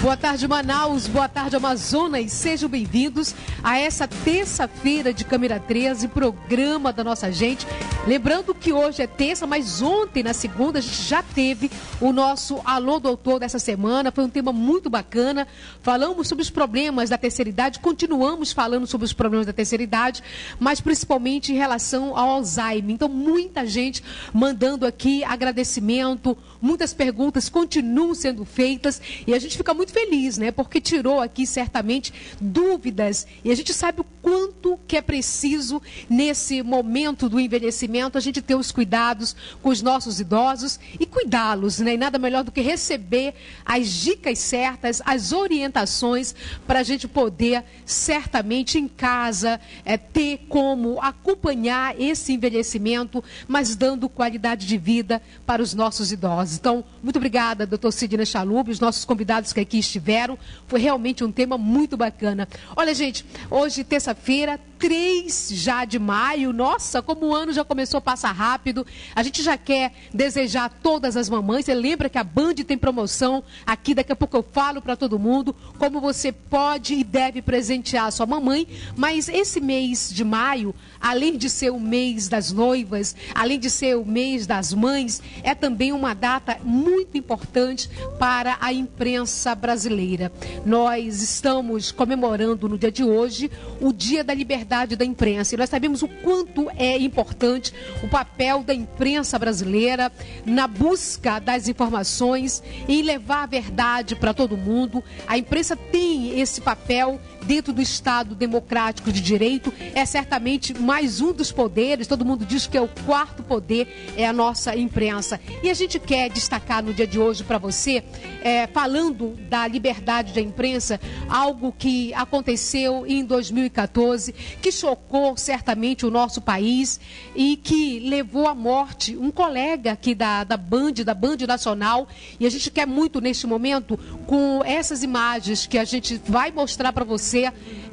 Boa tarde, Manaus. Boa tarde, Amazonas. Sejam bem-vindos a essa terça-feira de Câmera 13, programa da nossa gente. Lembrando que hoje é terça, mas ontem, na segunda, a gente já teve o nosso Alô Doutor dessa semana. Foi um tema muito bacana. Falamos sobre os problemas da terceira idade, continuamos falando sobre os problemas da terceira idade, mas principalmente em relação ao Alzheimer. Então, muita gente mandando aqui agradecimento, muitas perguntas continuam sendo feitas e a gente fica muito feliz, né? Porque tirou aqui certamente dúvidas e a gente sabe o quanto que é preciso nesse momento do envelhecimento a gente ter os cuidados com os nossos idosos e cuidá-los, né? E nada melhor do que receber as dicas certas, as orientações para a gente poder certamente em casa é, ter como acompanhar esse envelhecimento, mas dando qualidade de vida para os nossos idosos. Então, muito obrigada, doutor Sidney Chalub, os nossos convidados que aqui estiveram. Foi realmente um tema muito bacana. Olha, gente, hoje, terça-feira, 3 já de maio. Nossa, como o ano já começou a passar rápido. A gente já quer desejar a todas as mamães. Você lembra que a Band tem promoção aqui, daqui a pouco eu falo para todo mundo como você pode e deve presentear a sua mamãe. Mas esse mês de maio, além de ser o mês das noivas, além de ser o mês das mães, é também uma data muito importante para a imprensa brasileira. Nós estamos comemorando no dia de hoje o Dia da Liberdade da Imprensa. E nós sabemos o quanto é importante o papel da imprensa brasileira na busca das informações e levar a verdade para todo mundo. A imprensa tem esse papel dentro do Estado democrático de direito, é certamente mais um dos poderes, todo mundo diz que é o quarto poder, é a nossa imprensa. E a gente quer destacar no dia de hoje para você, é, falando da liberdade da imprensa, algo que aconteceu em 2014, que chocou certamente o nosso país e que levou à morte um colega aqui da, da Band, da Band Nacional, e a gente quer muito neste momento, com essas imagens que a gente vai mostrar para você,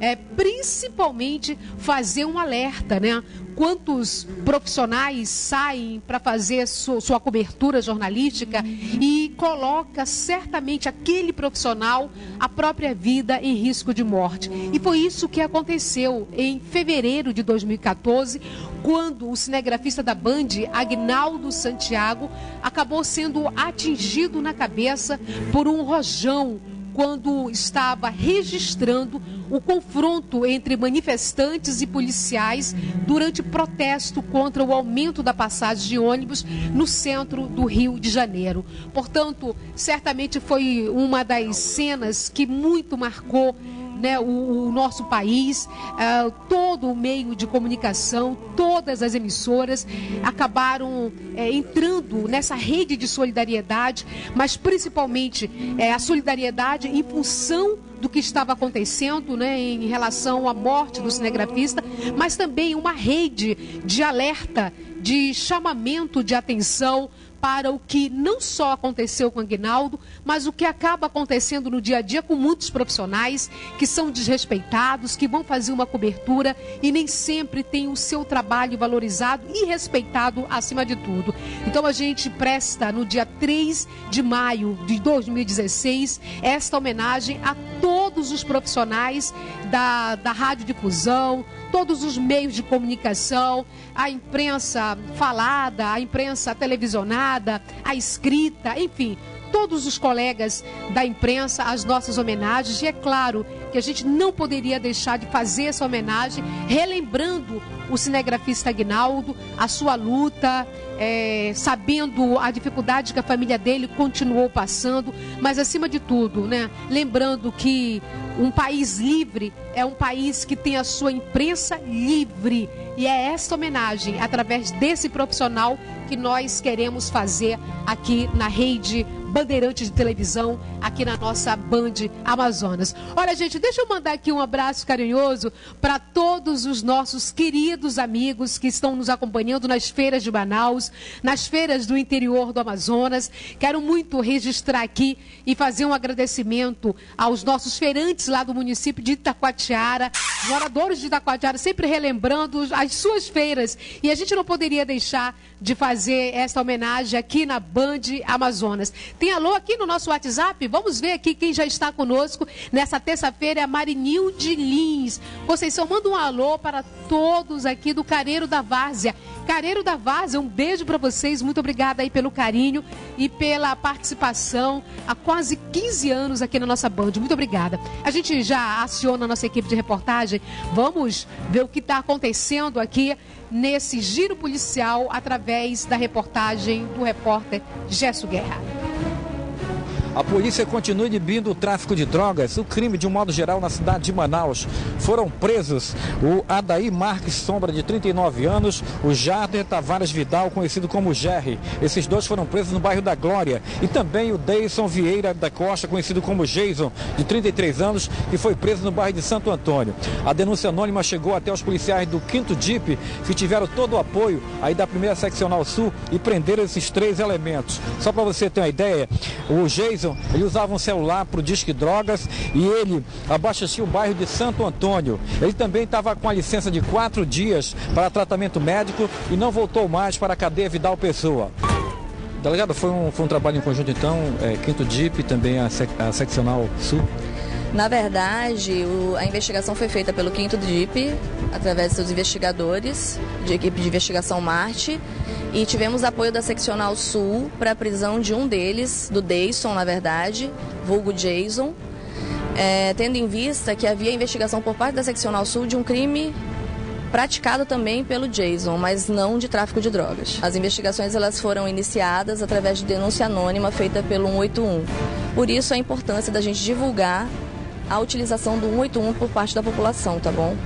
é, principalmente fazer um alerta, né? Quantos profissionais saem para fazer su sua cobertura jornalística e coloca certamente aquele profissional a própria vida em risco de morte. E foi isso que aconteceu em fevereiro de 2014, quando o cinegrafista da Band, Agnaldo Santiago, acabou sendo atingido na cabeça por um rojão quando estava registrando o confronto entre manifestantes e policiais durante protesto contra o aumento da passagem de ônibus no centro do Rio de Janeiro. Portanto, certamente foi uma das cenas que muito marcou né, o, o, nosso país, uh, todo o meio de comunicação, todas as emissoras acabaram é, entrando nessa rede de solidariedade, mas principalmente é, a solidariedade em função do que estava acontecendo né, em relação à morte do cinegrafista, mas também uma rede de alerta, de chamamento de atenção para o que não só aconteceu com o Aguinaldo, mas o que acaba acontecendo no dia a dia com muitos profissionais que são desrespeitados, que vão fazer uma cobertura e nem sempre tem o seu trabalho valorizado e respeitado acima de tudo. Então a gente presta no dia 3 de maio de 2016 esta homenagem a todos os profissionais da, da radiodifusão, todos os meios de comunicação, a imprensa falada, a imprensa televisionada, a escrita, enfim, todos os colegas da imprensa as nossas homenagens. E é claro que a gente não poderia deixar de fazer essa homenagem, relembrando o cinegrafista Aguinaldo, a sua luta, é, sabendo a dificuldade que a família dele continuou passando, mas acima de tudo, né, lembrando que um país livre é um país que tem a sua imprensa livre. E é esta homenagem, através desse profissional, que nós queremos fazer aqui na rede Bandeirantes de televisão, aqui na nossa Band Amazonas. Olha, gente, deixa eu mandar aqui um abraço carinhoso para todos os nossos queridos queridos amigos que estão nos acompanhando nas feiras de Manaus, nas feiras do interior do Amazonas. Quero muito registrar aqui e fazer um agradecimento aos nossos feirantes lá do município de Itacoatiara, moradores de Itacoatiara, sempre relembrando as suas feiras. E a gente não poderia deixar de fazer esta homenagem aqui na Band Amazonas. Tem alô aqui no nosso WhatsApp? Vamos ver aqui quem já está conosco nessa terça-feira, é a Marinilde Lins. Conceição, manda um alô para todos aqui do Careiro da Várzea. Careiro da Várzea, um beijo para vocês. Muito obrigada aí pelo carinho e pela participação há quase 15 anos aqui na nossa Band. Muito obrigada. A gente já aciona a nossa equipe de reportagem. Vamos ver o que está acontecendo aqui nesse giro policial através da reportagem do repórter Gesso Guerra. A polícia continua inibindo o tráfico de drogas, o crime de um modo geral na cidade de Manaus. Foram presos o Adair Marques Sombra, de 39 anos, o Jader Tavares Vidal, conhecido como Jerry. Esses dois foram presos no bairro da Glória. E também o Deison Vieira da Costa, conhecido como Jason, de 33 anos, que foi preso no bairro de Santo Antônio. A denúncia anônima chegou até os policiais do 5 DIP, que tiveram todo o apoio aí da primeira seccional sul e prenderam esses três elementos. Só para você ter uma ideia, o Jason ele usava um celular para o Disque Drogas e ele abastecia o bairro de Santo Antônio. Ele também estava com a licença de quatro dias para tratamento médico e não voltou mais para a cadeia Vidal Pessoa. Delegado, foi um, foi um trabalho em conjunto então, é, Quinto DIP, também a, sec, a Seccional Sul? Na verdade, o, a investigação foi feita pelo Quinto DIP, através dos investigadores, de equipe de investigação Marte, e tivemos apoio da Seccional Sul para a prisão de um deles, do Dayson, na verdade, vulgo Jason, é, tendo em vista que havia investigação por parte da Seccional Sul de um crime praticado também pelo Jason, mas não de tráfico de drogas. As investigações elas foram iniciadas através de denúncia anônima feita pelo 181. Por isso a importância da gente divulgar a utilização do 181 por parte da população, tá bom?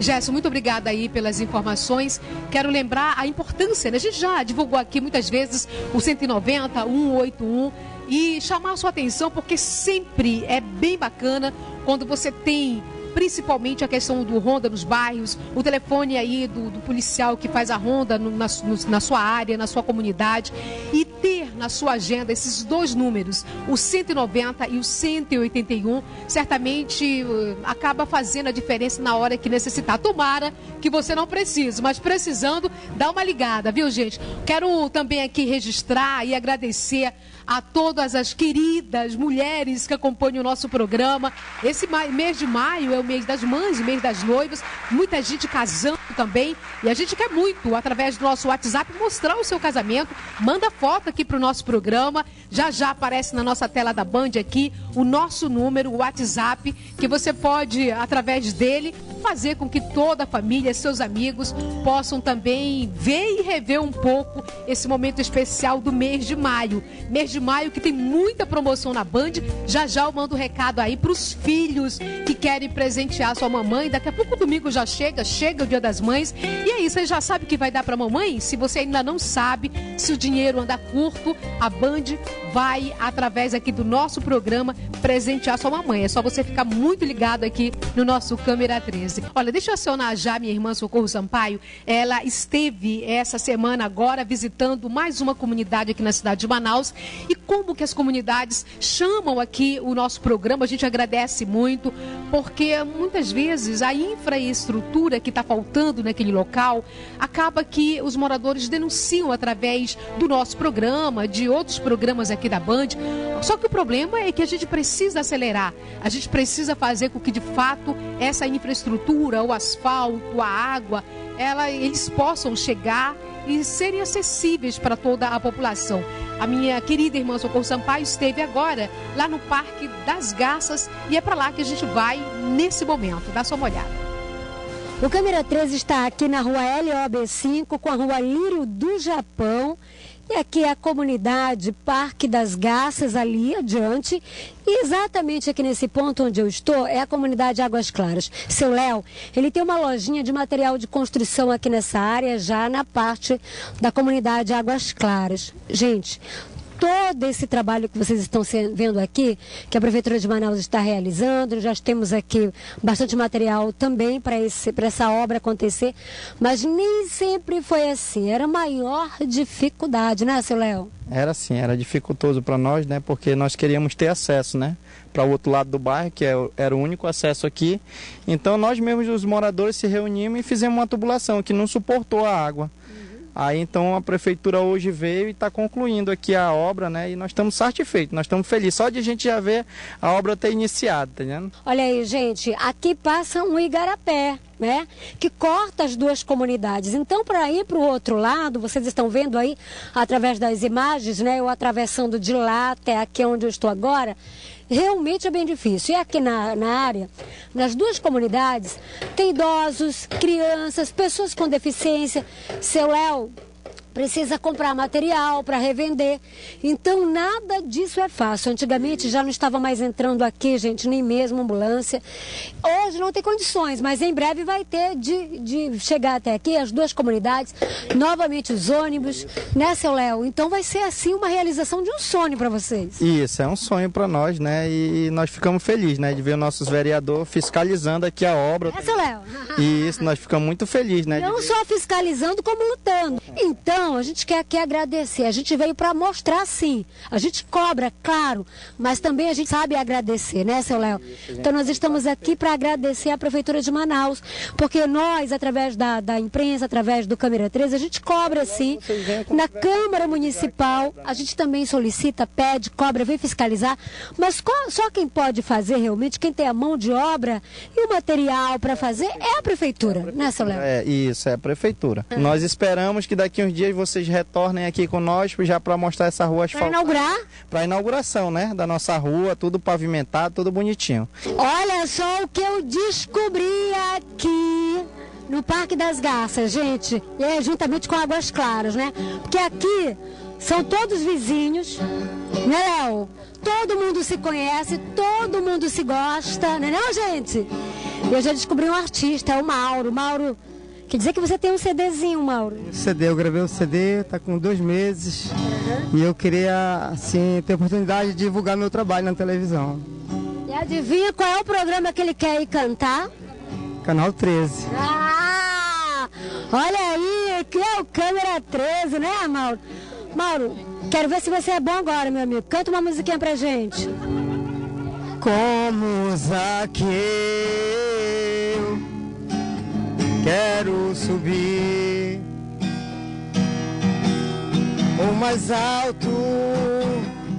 Gerson, muito obrigada aí pelas informações. Quero lembrar a importância, né? A gente já divulgou aqui muitas vezes o 190, 181 e chamar a sua atenção porque sempre é bem bacana quando você tem principalmente a questão do ronda nos bairros, o telefone aí do, do policial que faz a ronda no, na, no, na sua área, na sua comunidade, e ter na sua agenda esses dois números, o 190 e o 181, certamente uh, acaba fazendo a diferença na hora que necessitar. Tomara que você não precise, mas precisando, dá uma ligada, viu, gente? Quero também aqui registrar e agradecer a todas as queridas mulheres que acompanham o nosso programa. Esse mês de maio é o mês das mães, mês das noivas, muita gente casando também. E a gente quer muito, através do nosso WhatsApp, mostrar o seu casamento. Manda foto aqui para o nosso programa. Já já aparece na nossa tela da Band aqui o nosso número, o WhatsApp, que você pode, através dele, fazer com que toda a família, seus amigos, possam também ver e rever um pouco esse momento especial do mês de maio. Mês de de maio, que tem muita promoção na Band. Já já eu mando um recado aí para os filhos que querem presentear sua mamãe. Daqui a pouco domingo já chega, chega o Dia das Mães. E aí, você já sabe o que vai dar para mamãe? Se você ainda não sabe, se o dinheiro anda curto, a Band vai, através aqui do nosso programa, presentear sua mamãe. É só você ficar muito ligado aqui no nosso Câmera 13. Olha, deixa eu acionar já minha irmã Socorro Sampaio. Ela esteve essa semana agora visitando mais uma comunidade aqui na cidade de Manaus e como que as comunidades chamam aqui o nosso programa. A gente agradece muito, porque muitas vezes a infraestrutura que está faltando naquele local acaba que os moradores denunciam através do nosso programa, de outros programas aqui da Band. Só que o problema é que a gente precisa acelerar, a gente precisa fazer com que de fato essa infraestrutura, o asfalto, a água, ela, eles possam chegar e serem acessíveis para toda a população. A minha querida irmã Socorro Sampaio esteve agora lá no Parque das Garças e é para lá que a gente vai nesse momento. Dá só uma olhada. O câmera 13 está aqui na rua LOB5 com a rua Lírio do Japão e aqui é a comunidade Parque das Garças, ali adiante. E exatamente aqui nesse ponto onde eu estou é a comunidade Águas Claras. Seu Léo, ele tem uma lojinha de material de construção aqui nessa área, já na parte da comunidade Águas Claras. Gente, todo esse trabalho que vocês estão vendo aqui, que a Prefeitura de Manaus está realizando. Já temos aqui bastante material também para essa obra acontecer, mas nem sempre foi assim. Era maior dificuldade, né, seu Léo? Era assim, era dificultoso para nós, né? Porque nós queríamos ter acesso, né? Para o outro lado do bairro, que é era o único acesso aqui. Então nós mesmos, os moradores, se reunimos e fizemos uma tubulação que não suportou a água. Aí então a prefeitura hoje veio e está concluindo aqui a obra, né? E nós estamos satisfeitos, nós estamos felizes. Só de a gente já ver a obra ter iniciado, tá entendendo? Olha aí, gente, aqui passa um igarapé. Né, que corta as duas comunidades. Então, para ir para o outro lado, vocês estão vendo aí através das imagens, né, eu atravessando de lá até aqui onde eu estou agora, realmente é bem difícil. E aqui na, na área, nas duas comunidades, tem idosos, crianças, pessoas com deficiência. Seu Léo, precisa comprar material para revender. Então, nada disso é fácil. Antigamente já não estava mais entrando aqui, gente, nem mesmo ambulância. Hoje não tem condições, mas em breve vai ter de, de chegar até aqui as duas comunidades, novamente os ônibus, né, seu Léo? Então vai ser assim uma realização de um sonho para vocês. Isso, é um sonho para nós, né? E nós ficamos felizes, né, de ver nossos vereadores fiscalizando aqui a obra. É, seu Léo? E isso, nós ficamos muito felizes, né? Não só fiscalizando, como lutando. Então, a gente quer aqui agradecer. A gente veio para mostrar sim. A gente cobra, claro, mas também a gente sabe agradecer, né, seu Léo? Então nós estamos aqui para agradecer à Prefeitura de Manaus, porque nós, através da, da imprensa, através do Câmera 13, a gente cobra sim. Na Câmara Municipal, a gente também solicita, pede, cobra, vem fiscalizar, mas só quem pode fazer realmente, quem tem a mão de obra e o material para fazer é a Prefeitura, né, seu Léo? É, isso, é a Prefeitura. Nós esperamos que daqui uns dias vocês retornem aqui conosco já para mostrar essa rua asfaltada. Para inaugurar? Para inauguração, né? Da nossa rua, tudo pavimentado, tudo bonitinho. Olha só o que eu descobri aqui no Parque das Garças, gente. E é juntamente com Águas Claras, né? Porque aqui são todos vizinhos, né, Léo? Todo mundo se conhece, todo mundo se gosta, né, não, gente? Eu já descobri um artista, é o Mauro. Mauro Quer dizer que você tem um CDzinho, Mauro? CD, eu gravei o CD, tá com dois meses. Uhum. E eu queria, assim, ter a oportunidade de divulgar meu trabalho na televisão. E adivinha qual é o programa que ele quer ir cantar? Canal 13. Ah! Olha aí, aqui é o Câmera 13, né, Mauro? Mauro, quero ver se você é bom agora, meu amigo. Canta uma musiquinha pra gente. Como Zaqueu quero subir o mais alto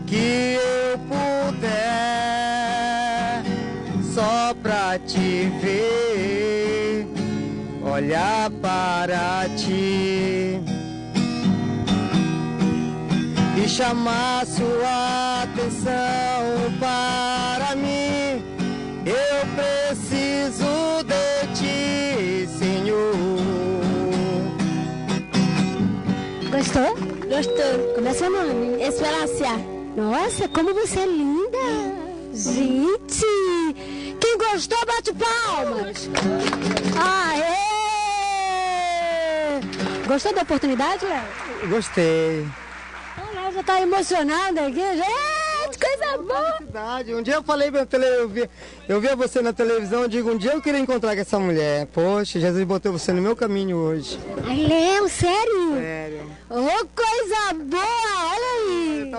que eu puder, só pra te ver, olhar para ti e chamar sua atenção para Gostou? Gostou. Como é seu nome? Esperança. Nossa, como você é linda! Gente! Quem gostou, bate palmas! Aê! Gostou da oportunidade, Léo? Gostei. O Léo já está emocionado aqui, gente! coisa boa! Um dia eu falei pra tele, eu via, eu via você na televisão, eu digo, um dia eu queria encontrar com essa mulher. Poxa, Jesus botou você no meu caminho hoje. Ai, Léo, sério? Sério. Oh, coisa boa! Olha aí!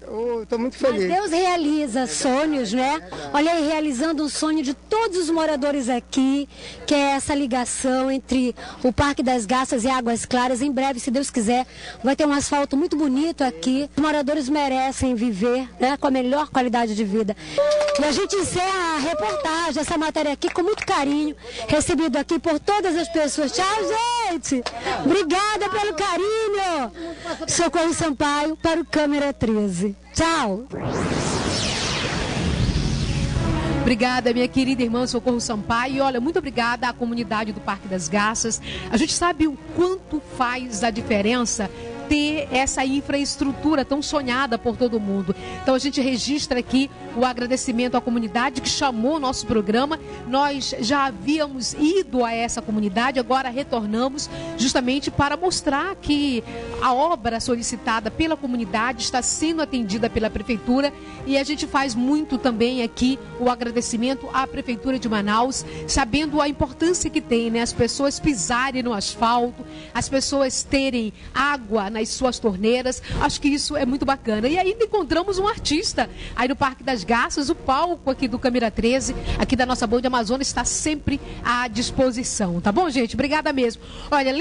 Eu tô, muito feliz. Mas Deus realiza sonhos, né? Olha aí, realizando um sonho de todos os moradores aqui, que é essa ligação entre o Parque das Garças e Águas Claras. Em breve, se Deus quiser, vai ter um asfalto muito bonito aqui. Os moradores merecem viver né, com a melhor qualidade de vida. E a gente encerra a reportagem, essa matéria aqui, com muito carinho, recebido aqui por todas as pessoas. Tchau, gente! Obrigada pelo carinho! Socorro Sampaio para o Câmera 13. Tchau! Obrigada, minha querida irmã Socorro Sampaio. E olha, muito obrigada à comunidade do Parque das Garças. A gente sabe o quanto faz a diferença ter essa infraestrutura tão sonhada por todo mundo. Então a gente registra aqui o agradecimento à comunidade que chamou o nosso programa. Nós já havíamos ido a essa comunidade, agora retornamos justamente para mostrar que a obra solicitada pela comunidade está sendo atendida pela prefeitura e a gente faz muito também aqui o agradecimento à prefeitura de Manaus, sabendo a importância que tem, né, as pessoas pisarem no asfalto, as pessoas terem água nas suas torneiras. Acho que isso é muito bacana. E ainda encontramos um artista aí no Parque das Garças, o palco aqui do Câmera 13, aqui da nossa Band Amazônia está sempre à disposição, tá bom, gente? Obrigada mesmo. Olha,